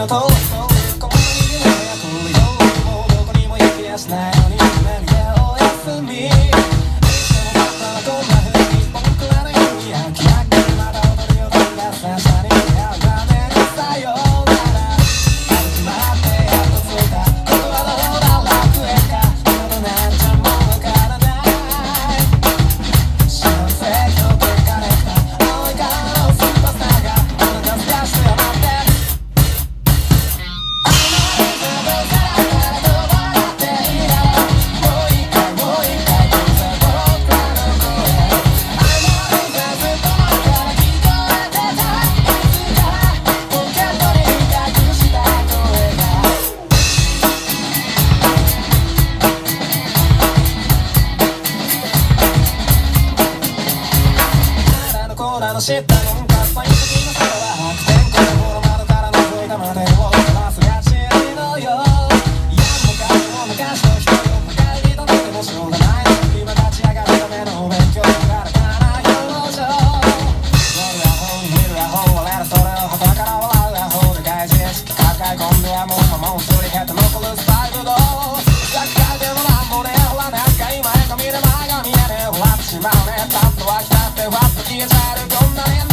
の通りここにいるもどこにも行きやしない。se inside of your mind.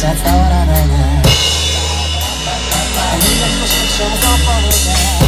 진짜 떠나는 내 눈물 좀 떠보는